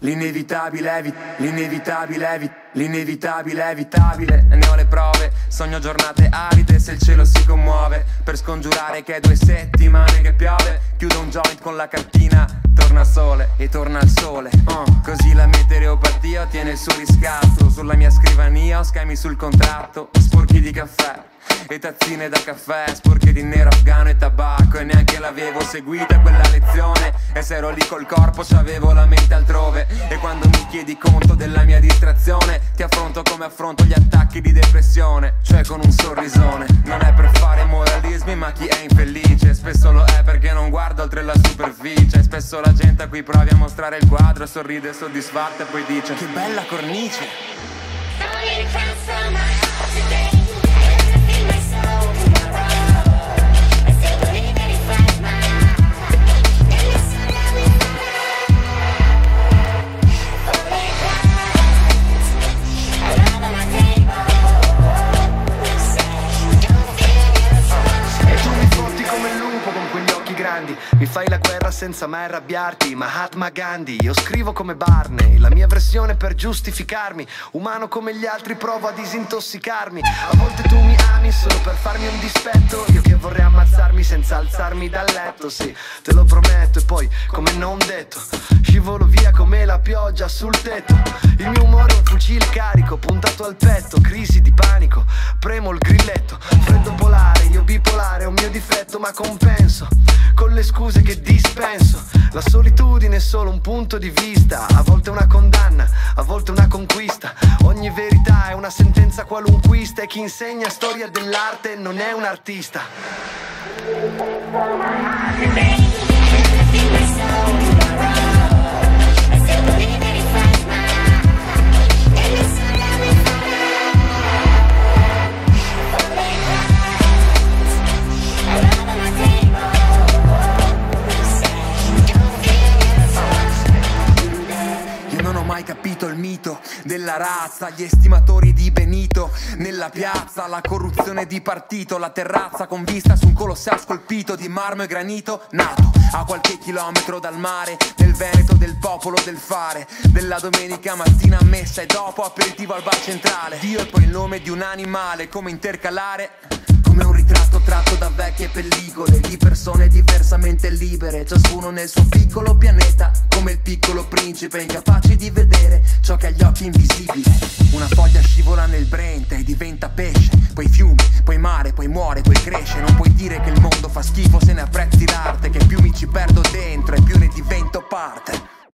L'inevitabile evit, l'inevitabile evit, l'inevitabile evitabile. Ne ho le prove, sogno giornate aride se il cielo si commuove. Per scongiurare che è due settimane che piove Chiudo un joint con la cartina, torna sole e torna il sole. Uh, Così la meteoropatia ottiene il suo riscatto. Sulla mia scrivania ho schemi sul contratto, sporchi di caffè e tazzine da caffè sporche di nero afgano e tabacco. E neanche l'avevo seguita quella lezione. E se ero lì col corpo c'avevo la mente altrove. E quando mi chiedi conto della mia distrazione Ti affronto come affronto gli attacchi di depressione. Cioè con un sorrisone. Non è per fare moralismi ma chi è infelice? Spesso lo è perché non guarda oltre la superficie. Spesso la gente a cui provi a mostrare il quadro Sorride soddisfatta e poi dice Che bella cornice grandi. Mi fai la guerra senza mai arrabbiarti Mahatma Gandhi. Io scrivo come Barney La mia versione per giustificarmi. Umano come gli altri provo a disintossicarmi. A volte tu mi ami solo per farmi un dispetto. Io che vorrei ammazzarmi senza alzarmi dal letto Sì, te lo prometto. E poi come non detto Scivolo via come la pioggia sul tetto Il mio umore è un fucile carico puntato al petto Crisi di panico, premo il grilletto Freddo polare, io bipolare, è un mio difetto ma compenso con le scuse che dispenso. La solitudine è solo un punto di vista, a volte una condanna, a volte una conquista. Ogni verità è una sentenza qualunquista e chi insegna storia dell'arte non è un artista. Mai capito il mito della razza, gli estimatori di Benito nella piazza, la corruzione di partito, la terrazza con vista su un colosseo scolpito di marmo e granito, nato a qualche chilometro dal mare, nel Veneto del popolo del fare, della domenica mattina messa e dopo aperitivo al bar centrale, Dio e poi il nome di un animale, come intercalare come un ritratto tratto da vecchie pellicole Di persone diversamente libere Ciascuno nel suo piccolo pianeta Come il piccolo principe incapace di vedere Ciò che agli occhi è invisibile Una foglia scivola nel brente e diventa pesce. Poi fiumi, poi mare, poi muore, poi cresce. Non puoi dire che il mondo fa schifo se ne apprezzi l'arte Che più mi ci perdo dentro e più ne divento parte